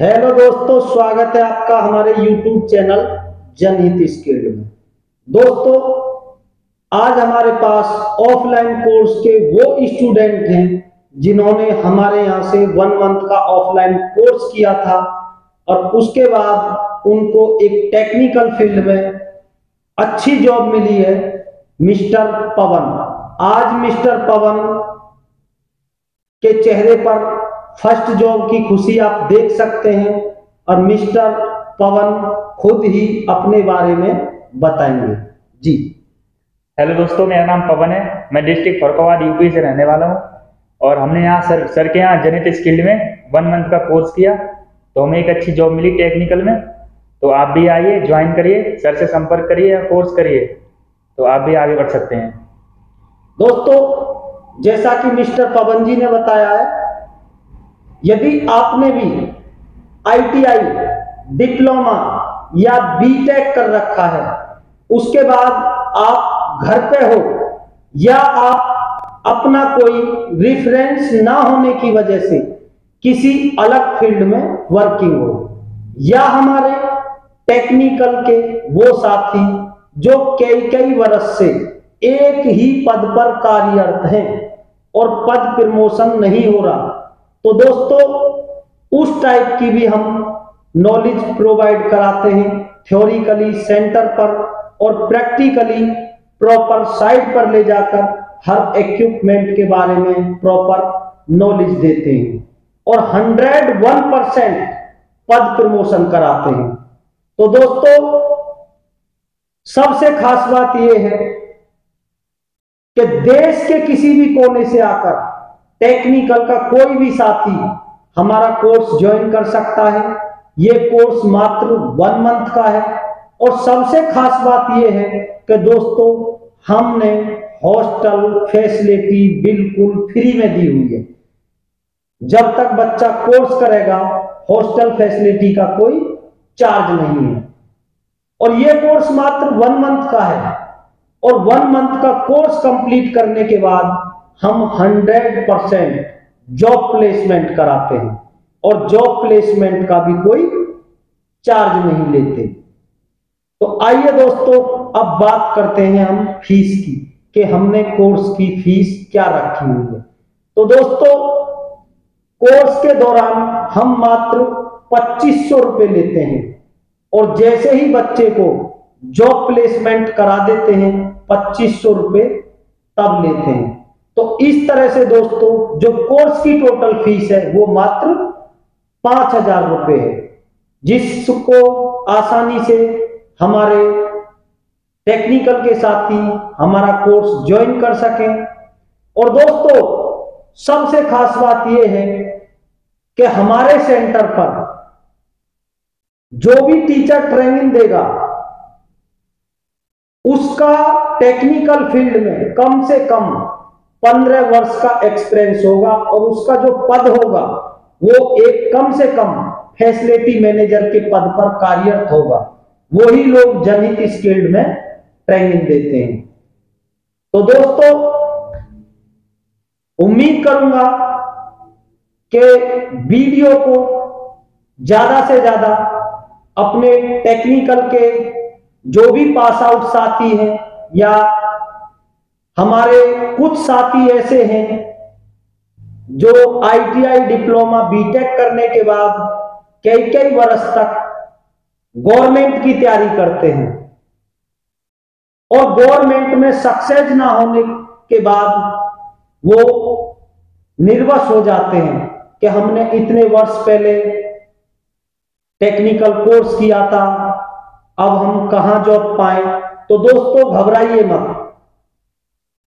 Hello दोस्तों, स्वागत है आपका हमारे यूट्यूब चैनल जनहित स्किल्ड में। दोस्तों, आज हमारे पास ऑफलाइन कोर्स के वो स्टूडेंट हैं जिन्होंने हमारे यहाँ से वन मंथ का ऑफलाइन कोर्स किया था और उसके बाद उनको एक टेक्निकल फ़ील्ड में अच्छी जॉब मिली है, मिस्टर पवन। आज मिस्टर पवन के चेहरे पर फ़र्स्ट जॉब की खुशी आप देख सकते हैं और मिस्टर पवन खुद ही अपने बारे में बताएँगे। जी। हेलो दोस्तों मेरा नाम पवन है। मैं डिस्ट्रिक्ट फरुखाबाद यूपी से रहने वाला हूँ। और हमने यहाँ सर सर के यहाँ जनित स्किल्ड में वन मंथ का कोर्स किया। तो हमें एक अच्छी जॉब मिली टेक्निकल में। तो आप भी आइए ज्वाइन करिए सर से संपर्क करिए या कोर्स करिए। तो आप भी आगे बढ़ सकते हैं। दोस्तों जैसा कि मिस्टर पवन जी ने बताया है यदि आपने भी आईटीआई, डिप्लोमा या बीटेक कर रखा है, उसके बाद आप घर पे हो या आप अपना कोई रिफरेंस ना होने की वजह से किसी अलग फ़ील्ड में वर्किंग हो, या हमारे टेक्निकल के वो साथी जो कई कई वर्ष से एक ही पद पर कार्यरत हैं और पद प्रमोशन नहीं हो रहा तो दोस्तों, उस टाइप की भी हम नॉलेज प्रोवाइड कराते हैं थ्योरिकली सेंटर पर और प्रैक्टिकली प्रॉपर साइट पर ले जाकर हर इक्विपमेंट के बारे में प्रॉपर नॉलेज देते हैं और 101 परसेंट पद प्रमोशन कराते हैं। तो दोस्तों, सबसे खास बात यह है कि देश के किसी भी कोने से आकर टेक्निकल का कोई भी साथी हमारा कोर्स ज्वाइन कर सकता है। ये कोर्स मात्र वन मंथ का है। और सबसे खास बात यह है कि दोस्तों, हमने हॉस्टल फैसिलिटी बिल्कुल फ्री में दी हुई है। जब तक बच्चा कोर्स करेगा हॉस्टल फैसिलिटी का कोई चार्ज नहीं है। और यह कोर्स मात्र वन मंथ का है। और वन मंथ का कोर्स कंप्लीट करने के बाद हम 100 परसेंट जॉब प्लेसमेंट कराते हैं और जॉब प्लेसमेंट का भी कोई चार्ज नहीं लेते। तो आइए दोस्तों, अब बात करते हैं हम फ़ीस की, कि हमने कोर्स की फ़ीस क्या रखी हुई है। तो दोस्तों कोर्स के दौरान हम मात्र पच्चीस सौ रुपए लेते हैं और जैसे ही बच्चे को जॉब प्लेसमेंट करा देते हैं, पच्चीस सौ रुपए तब लेते हैं। तो इस तरह से दोस्तों, जो कोर्स की टोटल फ़ीस है, वो मात्र पाँच हज़ार रुपए है, जिसको आसानी से हमारे टेक्निकल के साथी हमारा कोर्स ज्वाइन कर सकें। और दोस्तों, सबसे खास बात यह है कि हमारे सेंटर पर जो भी टीचर ट्रेनिंग देगा, उसका टेक्निकल फ़ील्ड में कम से कम पंद्रह वर्ष का एक्सपीरियंस होगा और उसका जो पद होगा, वो एक कम से कम फैसिलिटी मैनेजर के पद पर कार्यरत होगा। वही लोग जनहित स्किल्ड में ट्रेनिंग देते हैं। तो दोस्तों, उम्मीद करूँगा कि वीडियो को ज़्यादा से ज़्यादा अपने टेक्निकल के जो भी पास आउट साथी हैं या हमारे कुछ साथी ऐसे हैं जो आईटीआई डिप्लोमा बीटेक करने के बाद कई कई वर्ष तक गवर्नमेंट की तैयारी करते हैं। और गवर्नमेंट में सक्सेस ना होने के बाद वो निर्वस हो जाते हैं कि हमने इतने वर्ष पहले टेक्निकल कोर्स किया था, अब हम कहा जॉब पाए। तो दोस्तों, घबराइए मत।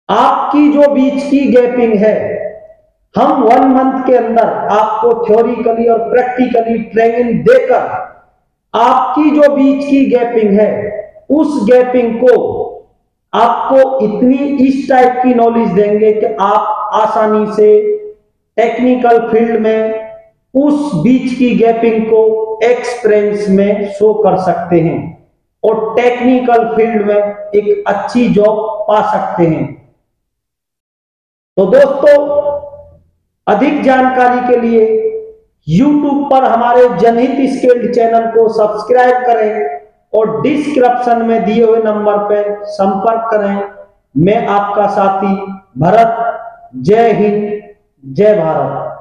आपकी जो बीच की गैपिंग है, हम वन मंथ के अंदर आपको थ्योरिकली और प्रैक्टिकली ट्रेनिंग देकर आपकी जो बीच की गैपिंग है, उस गैपिंग को आपको इतनी इस टाइप की नॉलेज देंगे कि आप आसानी से टेक्निकल फ़ील्ड में उस बीच की गैपिंग को एक्सपीरियंस में शो कर सकते हैं और टेक्निकल फ़ील्ड में एक अच्छी जॉब पा सकते हैं। तो दोस्तों, अधिक जानकारी के लिए YouTube पर हमारे जनहित स्किल्ड चैनल को सब्सक्राइब करें और डिस्क्रिप्शन में दिए हुए नंबर पर संपर्क करें। मैं आपका साथी भरत। जय हिंद, जय भारत।